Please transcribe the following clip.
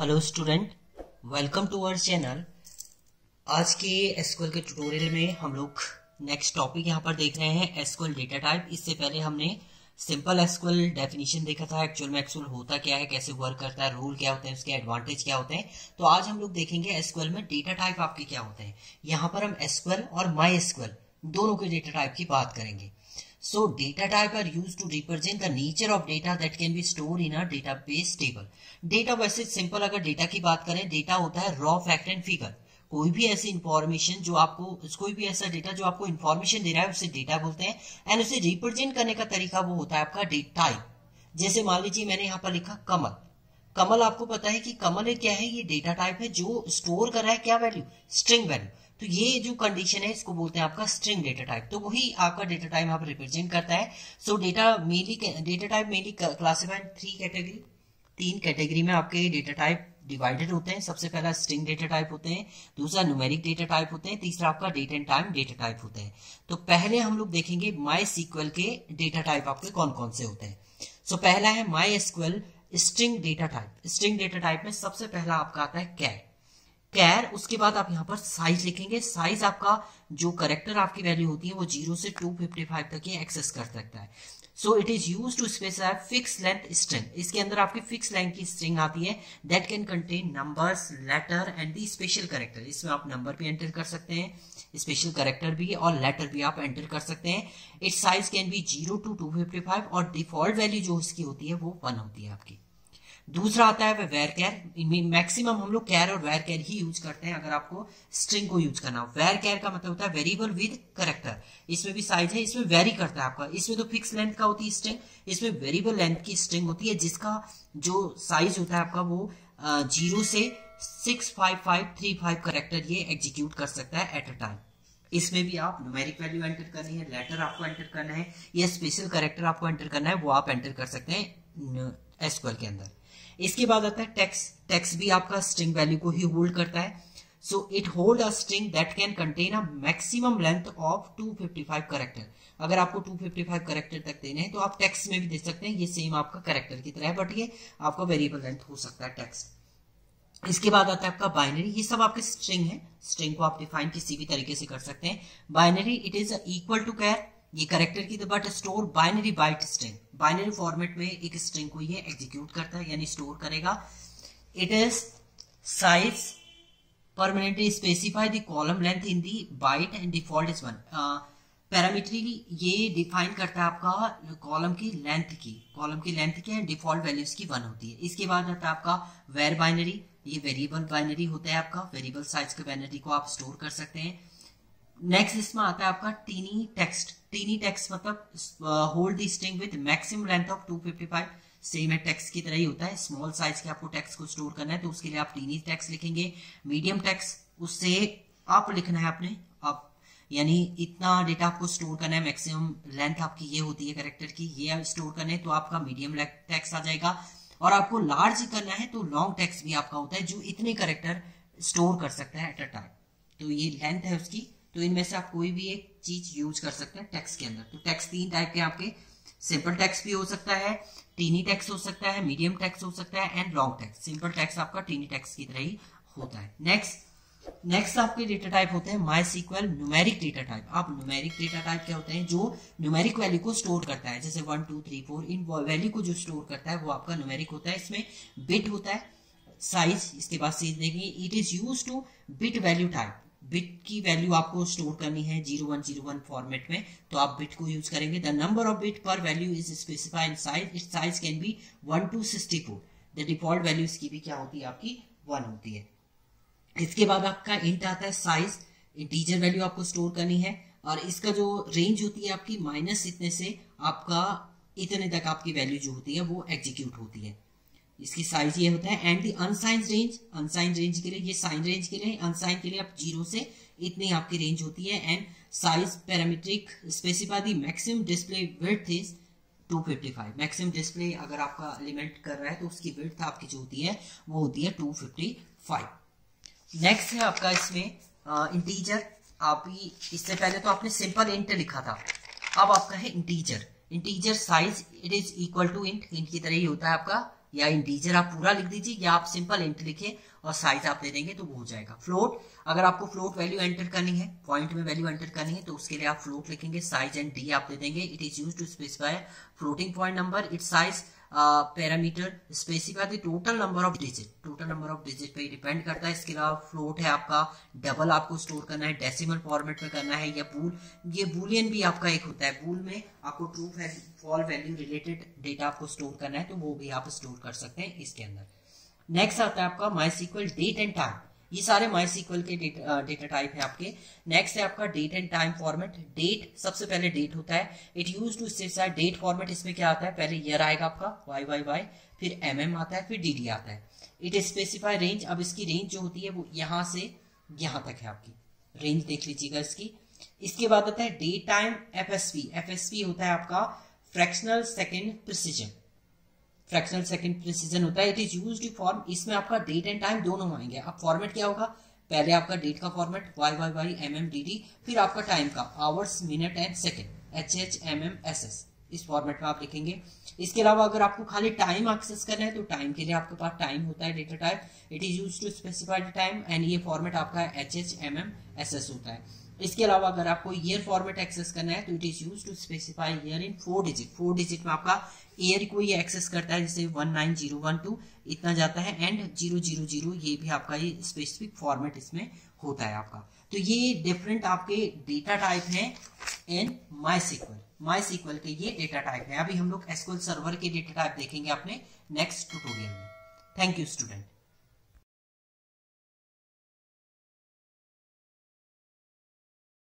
Hello student welcome to our channel आज के SQL के ट्यूटोरियल में हम लोग नेक्स्ट टॉपिक यहाँ पर देख रहे हैं एसक्यूएल डेटा टाइप इससे पहले हमने सिंपल एसक्यूएल डेफिनेशन देखा था एक्चुअल में एक्चुअल होता क्या है, कैसे वर्क करता है रूल क्या होते हैं, उसके एडवांटेज क्या होते हैं। तो आज हम लोग देखेंगे एसक्यूएल में डेटा टाइप आपके क्या होते हैं। यहाँ पर हम एसक्यूएल और माई एसक्यूएल दोनों के डेटा टाइप की बात करेंगे। So, data type are used to represent the nature of data that can be stored in a database table. Data वैसे सिंपल अगर डेटा की बात करें डेटा होता है रॉ फैक्ट एंड फिगर कोई भी ऐसी इंफॉर्मेशन जो आपको, कोई भी ऐसा डेटा जो आपको इंफॉर्मेशन दे रहा है, उसे डेटा बोलते हैं एंड उसे रिप्रेजेंट करने का तरीका वो होता है आपका टाइप जैसे मान लीजिए मैंने यहाँ पर लिखा कमल. कमल आपको पता है कि कमल क्या है? ये डेटा टाइप है जो स्टोर कर रहा है क्या वैल्यू स्ट्रिंग वैल्यू तो ये जो कंडीशन है इसको बोलते हैं आपका स्ट्रिंग डेटा टाइप तो वही आपका डेटा टाइप यहाँ पर रिप्रेजेंट करता है। So data mainly data type mainly classified three category तीन कैटेगरी में आपके डेटा टाइप डिवाइडेड होते हैं। सबसे पहला स्ट्रिंग डेटा टाइप होते हैं दूसरा न्यूमेरिक डेटा टाइप होते हैं तीसरा आपका date and time data type होते हैं। तो पहले हम लोग देखेंगे माई सीक्वल के डेटा टाइप आपके कौन कौन से होते हैं। सो so, पहला है my SQL string data type string data type में सबसे पहला आपका आता है कैट कैर उसके बाद आप यहाँ पर साइज़ लिखेंगे। साइज़ आपका जो करेक्टर आपकी वैल्यू होती है, वो ज़ीरो से टू फिफ्टी फाइव तक ही एक्सेस कर सकता है। So it is use to specify fix length string इसके अंदर आपकी फिक्स लेंथ की स्ट्रिंग आती है। That can contain numbers letter and the special character इसमें आप नंबर भी एंटर कर सकते हैं स्पेशल करेक्टर भी और लेटर भी आप एंटर कर सकते हैं। Its size can be zero to two fifty five और डिफ़ॉल्ट वैल्यू जो इसकी होती है, वो वन होती है आपकी। दूसरा आता है, वह वेर कैर मैक्सिमम हम लोग कैर और वेर कैर ही यूज़ करते हैं अगर आपको स्ट्रिंग को यूज़ करना हो। वेर कैर का मतलब होता है वेरिएबल विद करेक्टर इसमें भी साइज़ है, इसमें वेरी करता है आपका। इसमें तो फिक्स लेंथ का होती है स्ट्रिंग इसमें वेरिएबल लेंथ की स्ट्रिंग होती है, जिसका जो साइज़ होता है आपका वो ज़ीरो से six five five three five character ये एग्जीक्यूट कर सकता है एट अ टाइम इसमें भी आप न्यूमेरिक वैल्यू एंटर करनी है लेटर आपको एंटर करना है, या स्पेशल करेक्टर आपको एंटर करना है, वो आप एंटर कर सकते हैं एसक्यूएल के अंदर. इसके बाद आता है टेक्स टेक्स भी आपका स्ट्रिंग वैल्यू को ही होल्ड करता है. So it hold a string that can contain a maximum length of 255 character अगर आपको 255 करेक्टर तक देने हैं तो आप टेक्स में भी दे सकते हैं. ये सेम आपका करेक्टर की तरह है बट ये आपका वेरिएबल लेंथ हो सकता है टेक्स इसके बाद आता है आपका बाइनरी ये सब आपके स्ट्रिंग है. स्ट्रिंग को आप डिफाइन किसी भी तरीके से कर सकते हैं. Binary it is equal to char ये करेक्टर की but store binary byte string binary format में एक स्ट्रिंग को ये एग्जीक्यूट करता है, यानी स्टोर करेगा। It is size permanently specify the column length in the byte and default is one parametrically ये डिफाइन करता है आपका कॉलम की लेंथ की। कॉलम की लेंथ की डिफ़ॉल्ट वैल्यूज़ की वन होती है। इसके बाद आता है आपका वेर बाइनरी ये वेरिएबल बाइनरी होता है आपका। वेरिएबल साइज़ के बाइनरी को आप स्टोर कर सकते हैं। नेक्स्ट इसमें आता है आपका टीनी टेक्स्ट टीनी टेक्स्ट मतलब hold the string with maximum length of 255 same है टेक्स्ट की तरह ही होता है. स्मॉल साइज़ के आपको टेक्स्ट को स्टोर करना है तो उसके लिए आप टीनी टेक्स्ट लिखेंगे. मीडियम टेक्स्ट उससे आप लिखना है आपने. आप यानी इतना डेटा आपको स्टोर करना है. मैक्सिमम लेंथ आपकी ये होती है करेक्टर की. ये स्टोर करना है तो आपका मीडियम टेक्स्ट आ जाएगा. और आपको लार्ज करना है तो लॉन्ग टेक्स्ट भी आपका होता है, जो इतने करेक्टर स्टोर कर सकता है एट अ टाइम तो ये लेंथ है उसकी. तो इनमें से आप कोई भी एक चीज़ यूज़ कर सकते हैं टेक्स के अंदर। तो टैक्स तीन टाइप के आपके, सिंपल टैक्स भी हो सकता है, टीनी टैक्स हो सकता है, मीडियम टैक्स हो सकता है, and long text. Simple text आपका टीनी टैक्स की तरह ही होता है। नेक्स्ट नेक्स्ट आपके डेटा टाइप होते हैं my sequel numeric data type आप न्यूमेरिक डेटा टाइप क्या होते हैं? जो न्यूमेरिक वैल्यू को स्टोर करता है। जैसे वन टू थ्री फोर इन वैल्यू को जो स्टोर करता है, वो आपका न्यूमेरिक होता है। इसमें बिट होता है साइज़ इसके बाद सीध देखेंगे। It is use to bit value type bit की वैल्यू आपको स्टोर करनी है zero one zero one format में तो आप बिट को यूज़ करेंगे। The number of bit per value is specified size it size can be one to sixty four. The default value इसकी भी क्या होती है? आपकी वन होती है। इसके बाद आपका इंट आता है साइज़ इंटीजर वैल्यू आपको स्टोर करनी है, और इसका जो रेंज होती है आपकी माइनस इतने से आपका, इतने तक आपकी वैल्यू जो होती है वो एग्जीक्यूट होती है। इसकी साइज़ ये होता है and the unsign range unsign range के लिए, ये साइन रेंज के लिए अनसाइन के लिए आप ज़ीरो से इतनी आपकी रेंज होती है and size parametric specify the maximum display width is 255 maximum display अगर आपका एलिमेंट कर रहा है तो उसकी विड्थ आपकी जो होती है, वो होती है 255 नेक्स्ट है आपका इसमें इंटीजर आप ही इससे पहले तो आपने सिंपल इंट लिखा था। अब आपका है integer integer size it is equal to int int की तरह ही होता है आपका या इंटीजर आप पूरा लिख दीजिए, या आप सिंपल इंट लिखे और साइज़ आप दे देंगे तो वो हो जाएगा। फ्लोट अगर आपको फ्लोट वैल्यू एंटर करनी है पॉइंट में वैल्यू एंटर करनी है तो उसके लिए आप फ्लोट लिखेंगे साइज़ एंड डी आप दे देंगे। It is use to specify floating point number it size parameter specify the total number of digit total number of digit पे डिपेंड करता है, इसके अलावा फ्लोट है आपका डबल आपको स्टोर करना है डेसिमल फॉर्मेट में करना है, या बूल ये बुलियन भी आपका एक होता है। बूल में आपको true false value related data आपको स्टोर करना है तो वो भी आप स्टोर कर सकते हैं इसके अंदर। नेक्स्ट आता है आपका my sequel date and time ये सारे माई सीक्वल के डेटा टाइप है आपके। नेक्स्ट है आपका date and time format date सबसे पहले डेट होता है। It use to specify date format इसमें क्या आता है? पहले ईयर आएगा आपका वाई वाई वाई फिर एम एम आता है, फिर डी आता है। इट स्पेसिफाई रेंज अब इसकी रेंज जो होती है वो यहाँ से यहाँ तक है आपकी। रेंज देख लीजिएगा इसकी। इसके बाद आता है date time F S P होता है आपका fractional second precision fractional second precision होता है। इट इज़ यूज़ फॉर्म इसमें आपका डेट एंड टाइम दोनों आएँगे। अब फॉर्मेट क्या होगा? पहले आपका डेट का format Y Y Y M M D D फिर आपका टाइम का hours minute and second H H M M S S इस फॉर्मेट में आप लिखेंगे। इसके अलावा अगर आपको खाली टाइम एक्सेस करना है तो टाइम के लिए आपके पास टाइम होता है data type it is use to specified time and ये फॉर्मेट आपका H H M M S S होता है। इसके अलावा अगर आपको ईयर फॉर्मेट एक्सेस करना है तो it is use to specify year in four digit four digit में आपका ईयर को ये एक्सेस करता है, जैसे one nine zero one two इतना जाता है एंड ज़ीरो ज़ीरो ज़ीरो ये भी आपका ये स्पेसिफिक फॉर्मेट इसमें होता है आपका। तो ये डिफरेंट आपके डेटा टाइप हैं इन माई सिक्वल माई सिक्वल के ये डेटा टाइप है। अभी हम लोग एसक्यूएल सर्वर के डेटा टाइप देखेंगे अपने नेक्स्ट ट्यूटोरियल में। Thank you student